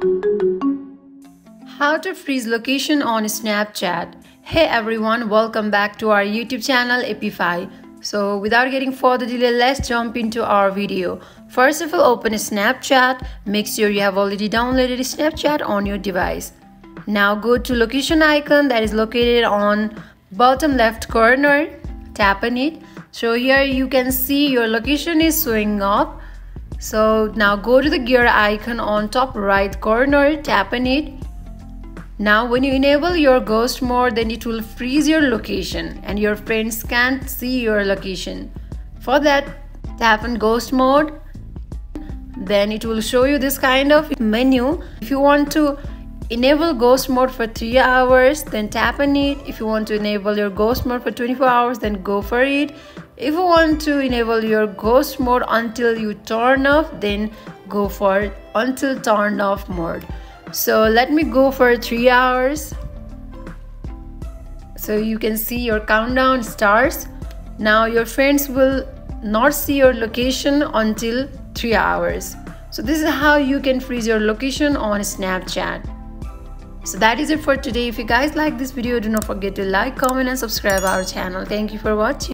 How to freeze location on Snapchat. Hey everyone, welcome back to our YouTube channel Appify. So without getting further delay, let's jump into our video. First of all, open Snapchat. Make sure you have already downloaded Snapchat on your device. Now go to location icon that is located on bottom left corner. Tap on it. So here you can see your location is showing up. So now go to the gear icon on top right corner. Tap on it now when you enable your ghost mode then it will freeze your location and your friends can't see your location. For that tap on ghost mode then it will show you this kind of menu. If you want to enable ghost mode for 3 hours then tap on it. If you want to enable your ghost mode for 24 hours then go for it. If you want to enable your ghost mode until you turn off then go for it until turn off mode. So let me go for three hours. So you can see your countdown starts. Now your friends will not see your location until three hours. So this is how you can freeze your location on snapchat so that is it for today. If you guys like this video do not forget to like comment and subscribe our channel. Thank you for watching